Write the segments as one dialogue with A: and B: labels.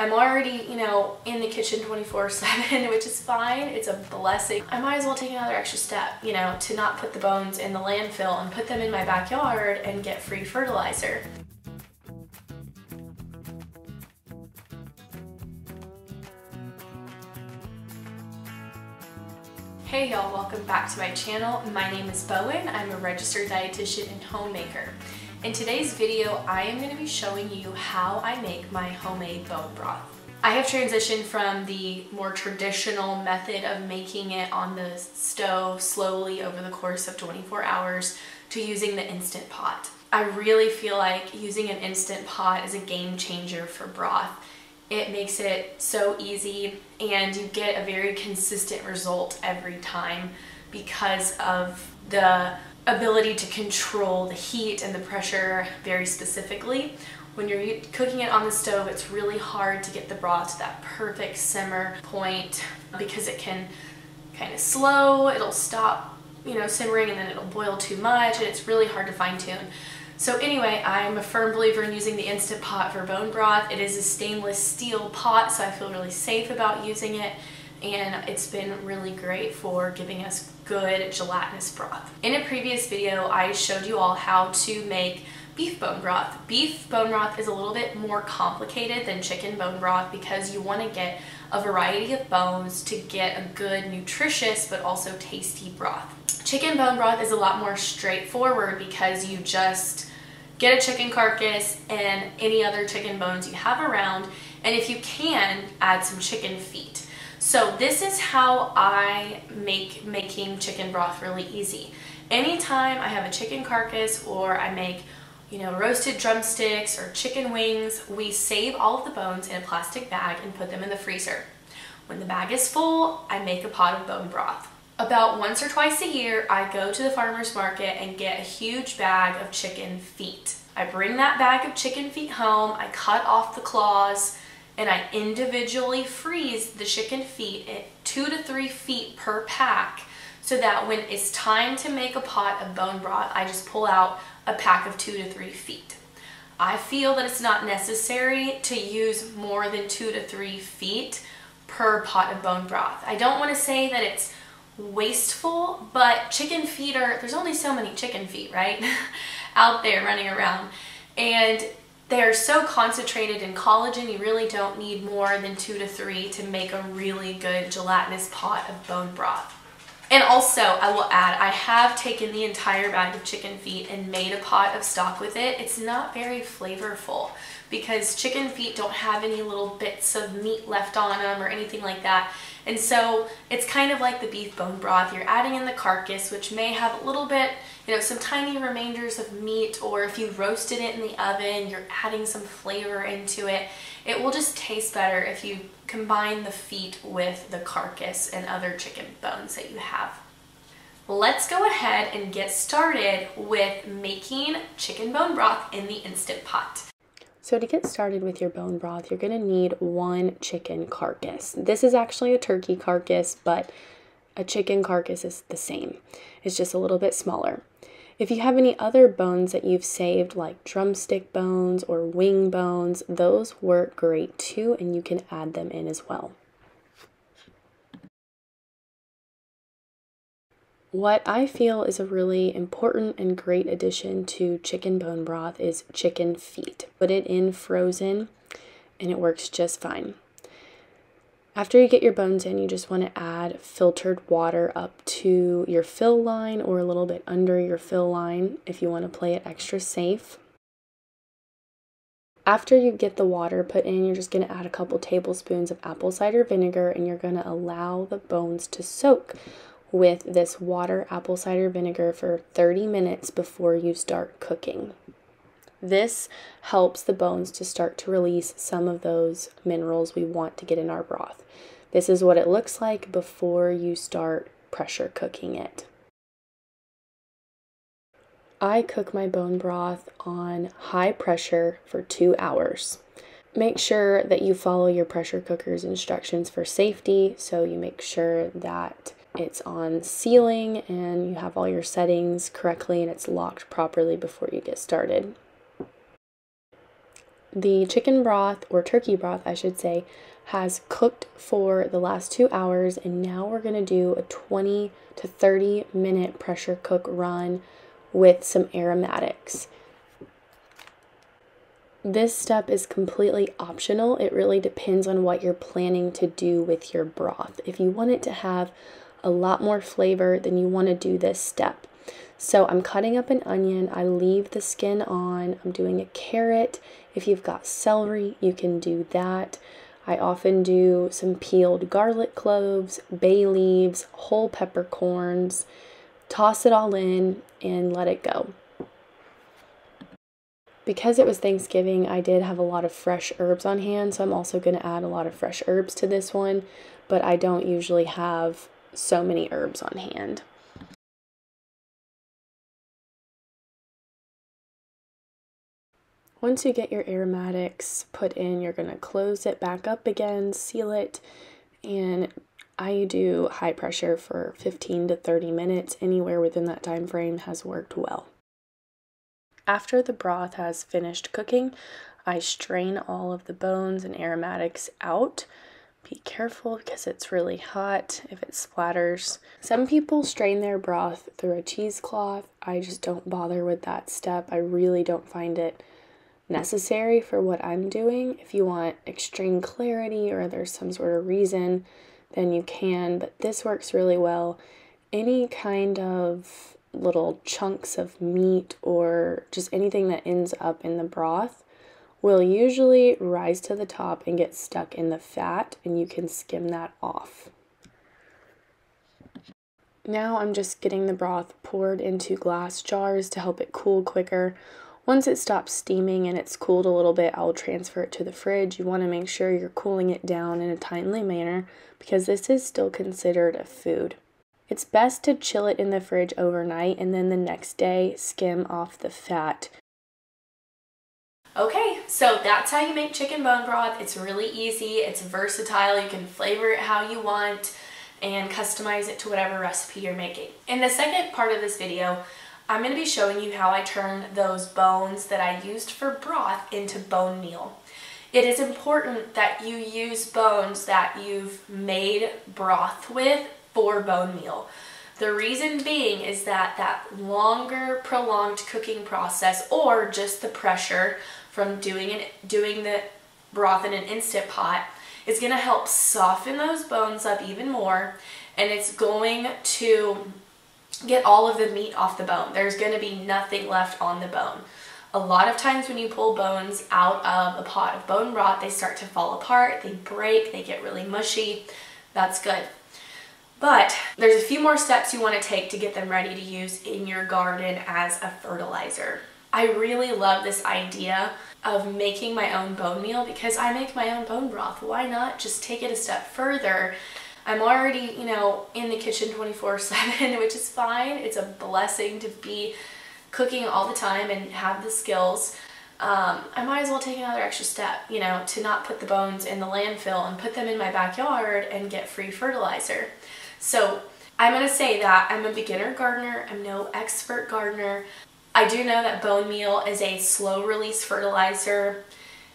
A: I'm already, you know, in the kitchen 24-7, which is fine. It's a blessing. I might as well take another extra step, you know, to not put the bones in the landfill and put them in my backyard and get free fertilizer. Hey y'all, welcome back to my channel. My name is Bowen. I'm a registered dietitian and homemaker. In today's video, I am going to be showing you how I make my homemade bone broth. I have transitioned from the more traditional method of making it on the stove slowly over the course of 24 hours to using the Instant Pot. I really feel like using an Instant Pot is a game changer for broth. It makes it so easy and you get a very consistent result every time because of the ability to control the heat and the pressure very specifically. When you're cooking it on the stove, it's really hard to get the broth to that perfect simmer point because it can kind of slow, it'll stop, you know, simmering and then it'll boil too much and it's really hard to fine tune. So anyway, I'm a firm believer in using the Instant Pot for bone broth. It is a stainless steel pot, so I feel really safe about using it and it's been really great for giving us good gelatinous broth. In a previous video, I showed you all how to make beef bone broth. Beef bone broth is a little bit more complicated than chicken bone broth because you want to get a variety of bones to get a good nutritious but also tasty broth. Chicken bone broth is a lot more straightforward because you just get a chicken carcass and any other chicken bones you have around and if you can add some chicken feet. So this is how I make making chicken broth really easy. Anytime I have a chicken carcass or I make you know, roasted drumsticks or chicken wings, we save all of the bones in a plastic bag and put them in the freezer. When the bag is full, I make a pot of bone broth. About once or twice a year, I go to the farmer's market and get a huge bag of chicken feet. I bring that bag of chicken feet home, I cut off the claws, and I individually freeze the chicken feet at two to three feet per pack so that when it's time to make a pot of bone broth, I just pull out a pack of two to three feet. I feel that it's not necessary to use more than two to three feet per pot of bone broth. I don't want to say that it's wasteful, but chicken feet are, there's only so many chicken feet, right? Out there running around. And they're so concentrated in collagen, you really don't need more than two to three to make a really good gelatinous pot of bone broth. And also, I will add, I have taken the entire bag of chicken feet and made a pot of stock with it. It's not very flavorful because chicken feet don't have any little bits of meat left on them or anything like that. And so it's kind of like the beef bone broth. You're adding in the carcass, which may have a little bit, you know, some tiny remainders of meat, or if you roasted it in the oven, you're adding some flavor into it. It will just taste better if you combine the feet with the carcass and other chicken bones that you have. Let's go ahead and get started with making chicken bone broth in the Instant Pot.
B: So to get started with your bone broth, you're going to need one chicken carcass. This is actually a turkey carcass, but a chicken carcass is the same. It's just a little bit smaller. If you have any other bones that you've saved, like drumstick bones or wing bones, those work great too, and you can add them in as well. What I feel is a really important and great addition to chicken bone broth is chicken feet. Put it in frozen and it works just fine. After you get your bones in, you just want to add filtered water up to your fill line or a little bit under your fill line if you want to play it extra safe. After you get the water put in, you're just going to add a couple tablespoons of apple cider vinegar and you're going to allow the bones to soak with this water apple cider vinegar for 30 minutes before you start cooking. This helps the bones to start to release some of those minerals we want to get in our broth. This is what it looks like before you start pressure cooking it. I cook my bone broth on high pressure for two hours. Make sure that you follow your pressure cooker's instructions for safety, so you make sure that it's on sealing and you have all your settings correctly and it's locked properly before you get started. The chicken broth, or turkey broth, I should say, has cooked for the last two hours, and now we're gonna do a 20 to 30 minute pressure cook run with some aromatics. This step is completely optional. It really depends on what you're planning to do with your broth. If you want it to have a lot more flavor, then you want to do this step. So I'm cutting up an onion. I leave the skin on. I'm doing a carrot. If you've got celery, you can do that. I often do some peeled garlic cloves, bay leaves, whole peppercorns. Toss it all in and let it go because it was Thanksgiving, I did have a lot of fresh herbs on hand, so I'm also going to add a lot of fresh herbs to this one, but I don't usually have so many herbs on hand. Once you get your aromatics put in, you're going to close it back up again, seal it, and I do high pressure for 15 to 30 minutes. Anywhere within that time frame has worked well. After the broth has finished cooking, I strain all of the bones and aromatics out. Be careful because it's really hot if it splatters. Some people strain their broth through a cheesecloth. I just don't bother with that step. I really don't find it necessary for what I'm doing. If you want extreme clarity or there's some sort of reason, then you can, but this works really well. Any kind of little chunks of meat or just anything that ends up in the broth will usually rise to the top and get stuck in the fat and you can skim that off. Now I'm just getting the broth poured into glass jars to help it cool quicker. Once it stops steaming and it's cooled a little bit, I'll transfer it to the fridge. You want to make sure you're cooling it down in a timely manner because this is still considered a food. It's best to chill it in the fridge overnight and then the next day skim off the fat.
A: Okay, so that's how you make chicken bone broth. It's really easy, it's versatile, you can flavor it how you want and customize it to whatever recipe you're making. In the second part of this video, I'm going to be showing you how I turn those bones that I used for broth into bone meal. It is important that you use bones that you've made broth with for bone meal. The reason being is that that longer prolonged cooking process or just the pressure from doing it, doing the broth in an instant pot is going to help soften those bones up even more and it's going to get all of the meat off the bone. There's going to be nothing left on the bone. A lot of times when you pull bones out of a pot of bone broth, they start to fall apart, they break, they get really mushy. That's good. But there's a few more steps you want to take to get them ready to use in your garden as a fertilizer. I really love this idea of making my own bone meal because I make my own bone broth. Why not just take it a step further? I'm already, you know, in the kitchen 24-7, which is fine. It's a blessing to be cooking all the time and have the skills. Um, I might as well take another extra step, you know, to not put the bones in the landfill and put them in my backyard and get free fertilizer. So I'm going to say that I'm a beginner gardener. I'm no expert gardener. I do know that bone meal is a slow release fertilizer.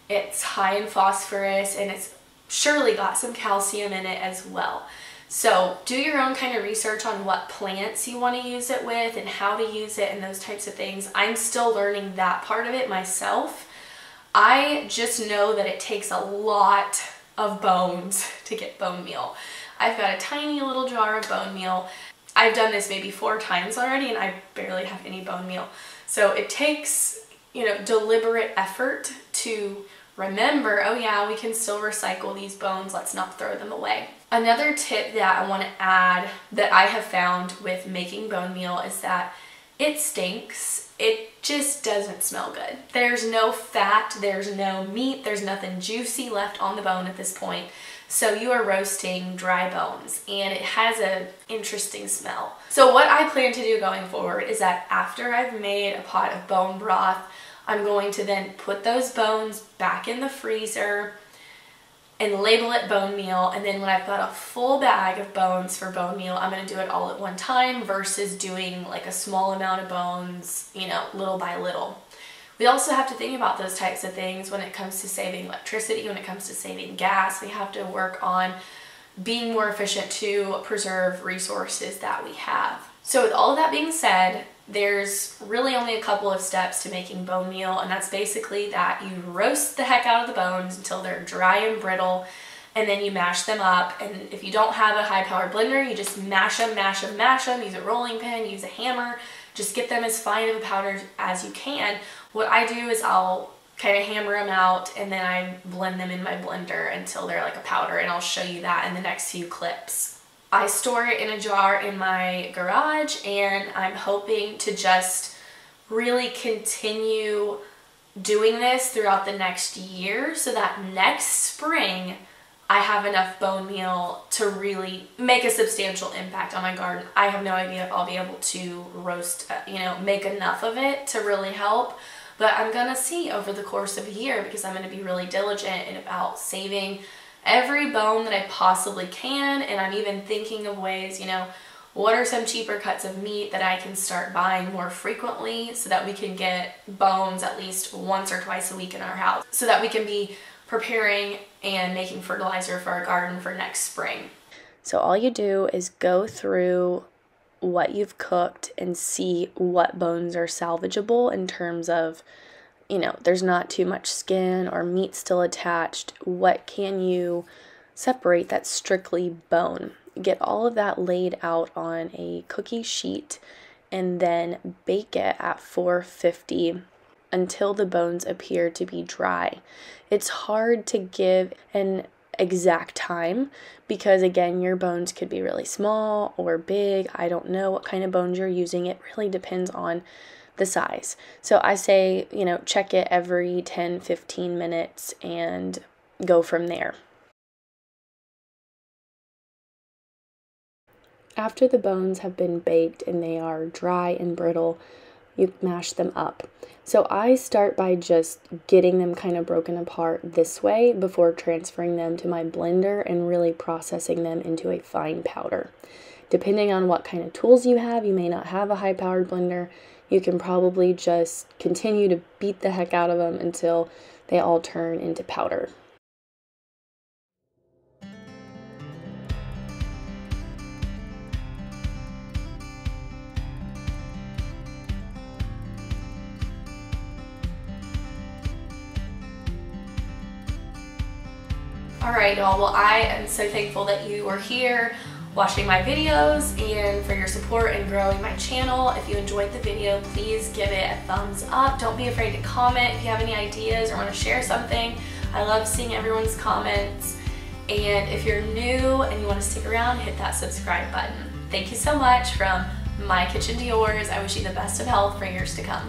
A: It's high in phosphorus and it's surely got some calcium in it as well. So do your own kind of research on what plants you want to use it with and how to use it and those types of things. I'm still learning that part of it myself. I just know that it takes a lot of bones to get bone meal. I've got a tiny little jar of bone meal. I've done this maybe four times already and I barely have any bone meal. So it takes, you know, deliberate effort to remember, oh yeah, we can still recycle these bones, let's not throw them away. Another tip that I want to add that I have found with making bone meal is that it stinks. It just doesn't smell good. There's no fat, there's no meat, there's nothing juicy left on the bone at this point. So you are roasting dry bones and it has an interesting smell. So what I plan to do going forward is that after I've made a pot of bone broth, I'm going to then put those bones back in the freezer and label it bone meal. And then when I've got a full bag of bones for bone meal, I'm going to do it all at one time versus doing like a small amount of bones, you know, little by little. We also have to think about those types of things when it comes to saving electricity, when it comes to saving gas. We have to work on being more efficient to preserve resources that we have. So with all of that being said, there's really only a couple of steps to making bone meal and that's basically that you roast the heck out of the bones until they're dry and brittle and then you mash them up and if you don't have a high powered blender you just mash them mash them mash them use a rolling pin use a hammer just get them as fine of a powder as you can what I do is I'll kind of hammer them out and then I blend them in my blender until they're like a powder and I'll show you that in the next few clips. I store it in a jar in my garage and I'm hoping to just really continue doing this throughout the next year so that next spring I have enough bone meal to really make a substantial impact on my garden. I have no idea if I'll be able to roast, uh, you know, make enough of it to really help. But I'm to see over the course of a year because I'm to be really diligent in about saving every bone that I possibly can. And I'm even thinking of ways, you know, what are some cheaper cuts of meat that I can start buying more frequently so that we can get bones at least once or twice a week in our house so that we can be preparing and making fertilizer for our garden for next spring.
B: So all you do is go through what you've cooked and see what bones are salvageable in terms of you know there's not too much skin or meat still attached what can you separate that's strictly bone? Get all of that laid out on a cookie sheet and then bake it at 450 until the bones appear to be dry. It's hard to give an exact time because again your bones could be really small or big. I don't know what kind of bones you're using. It really depends on the size so i say you know check it every 10 15 minutes and go from there after the bones have been baked and they are dry and brittle you mash them up. So I start by just getting them kind of broken apart this way before transferring them to my blender and really processing them into a fine powder. Depending on what kind of tools you have, you may not have a high powered blender. You can probably just continue to beat the heck out of them until they all turn into powder.
A: Alright y'all, well I am so thankful that you are here watching my videos and for your support in growing my channel. If you enjoyed the video, please give it a thumbs up. Don't be afraid to comment if you have any ideas or want to share something. I love seeing everyone's comments. And if you're new and you want to stick around, hit that subscribe button. Thank you so much from my kitchen to yours. I wish you the best of health for years to come.